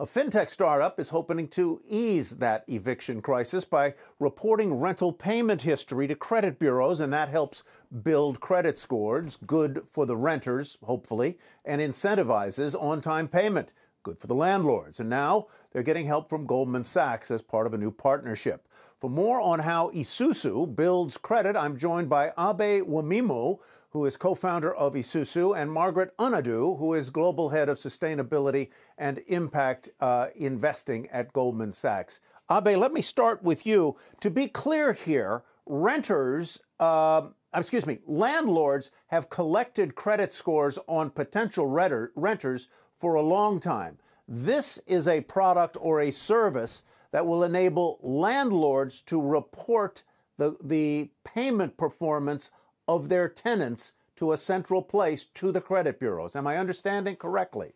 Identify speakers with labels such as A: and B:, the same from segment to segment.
A: A fintech startup is hoping to ease that eviction crisis by reporting rental payment history to credit bureaus, and that helps build credit scores, good for the renters, hopefully, and incentivizes on time payment, good for the landlords. And now they're getting help from Goldman Sachs as part of a new partnership. For more on how Esusu builds credit, I'm joined by Abe Wemimo who is co founder of Esusu, and Margaret Anadu, who is global head of sustainability and impact uh, investing at Goldman Sachs. Abe, let me start with you. To be clear here, renters, uh, excuse me, landlords have collected credit scores on potential renter, renters for a long time. This is a product or a service that will enable landlords to report the, the payment performance of their tenants to a central place to the credit bureaus. Am I understanding correctly?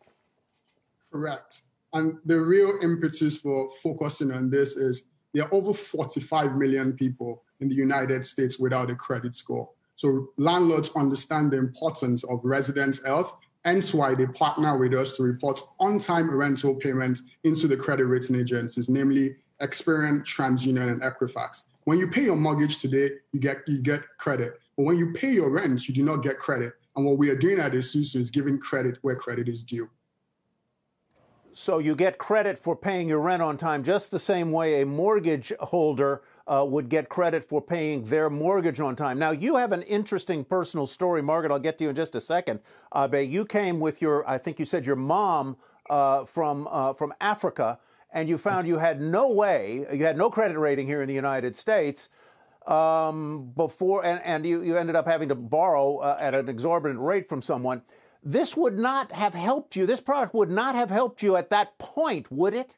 B: Correct. And the real impetus for focusing on this is there are over 45 million people in the United States without a credit score. So landlords understand the importance of residents' health, hence why they partner with us to report on-time rental payments into the credit rating agencies, namely Experian, TransUnion, and Equifax. When you pay your mortgage today, you get you get credit. But when you pay your rent, you do not get credit. And what we are doing at Esusu is giving credit where credit is due.
A: So you get credit for paying your rent on time, just the same way a mortgage holder uh, would get credit for paying their mortgage on time. Now you have an interesting personal story, Margaret. I'll get to you in just a second. Abe, you came with your, I think you said your mom uh, from uh, from Africa, and you found you had no way, you had no credit rating here in the United States um, before, and, and you, you ended up having to borrow uh, at an exorbitant rate from someone. This would not have helped you. This product would not have helped you at that point, would it?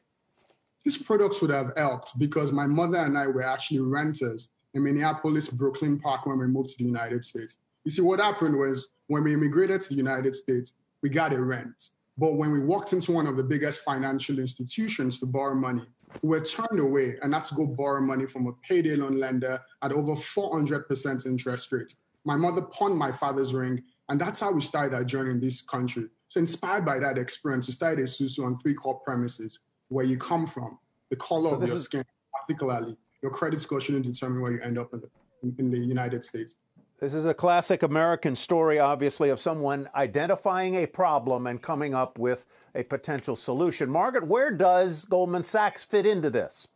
B: These products would have helped because my mother and I were actually renters in Minneapolis, Brooklyn Park when we moved to the United States. You see, what happened was when we immigrated to the United States, we got a rent. But when we walked into one of the biggest financial institutions to borrow money, we were turned away and had to go borrow money from a payday loan lender at over 400% interest rate. My mother pawned my father's ring, and that's how we started our journey in this country. So, inspired by that experience, we started Esusu on three core premises where you come from, the color so of your is- skin, particularly. Your credit score shouldn't determine where you end up in the, in the United States.
A: This is a classic American story, obviously, of someone identifying a problem and coming up with a potential solution. Margaret, where does Goldman Sachs fit into this?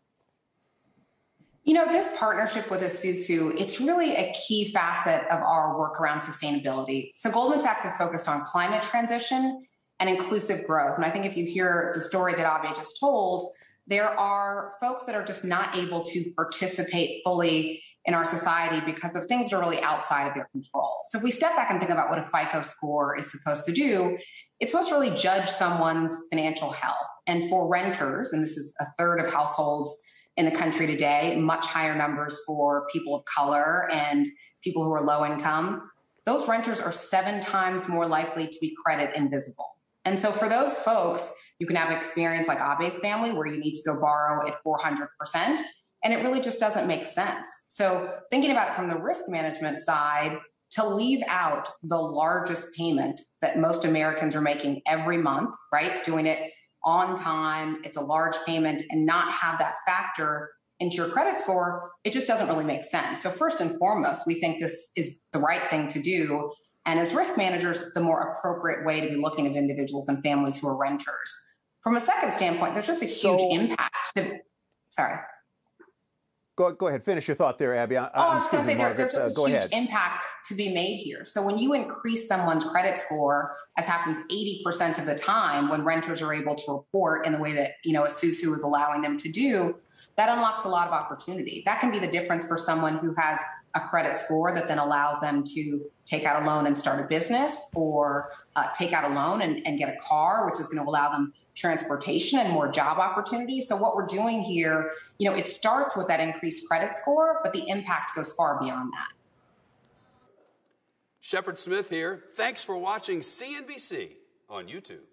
C: You know, this partnership with Esusu, it's really a key facet of our work around sustainability. So Goldman Sachs is focused on climate transition and inclusive growth. And I think if you hear the story that Abe just told, there are folks that are just not able to participate fully in our society because of things that are really outside of their control. So if we step back and think about what a FICO score is supposed to do, it's supposed to really judge someone's financial health. And for renters, and this is a third of households in the country today, much higher numbers for people of color and people who are low income, those renters are seven times more likely to be credit invisible. And so for those folks, you can have experience like Abe's family where you need to go borrow at 400%. And it really just doesn't make sense. So, thinking about it from the risk management side, to leave out the largest payment that most Americans are making every month, right? Doing it on time, it's a large payment, and not have that factor into your credit score, it just doesn't really make sense. So, first and foremost, we think this is the right thing to do. And as risk managers, the more appropriate way to be looking at individuals and families who are renters. From a second standpoint, there's just a huge so, impact. To, sorry.
A: Go, go ahead. Finish your thought there, Abby. I,
C: oh, I was going to say there, there's just uh, a huge ahead. impact to be made here. So when you increase someone's credit score, as happens 80% of the time when renters are able to report in the way that, you know, Esusu is allowing them to do, that unlocks a lot of opportunity. That can be the difference for someone who has a credit score that then allows them to take out a loan and start a business or uh, take out a loan and, and get a car, which is going to allow them transportation and more job opportunities. So what we're doing here, you know, it starts with that increased credit score, but the impact goes far beyond that.
D: Shepard Smith here. Thanks for watching CNBC on YouTube.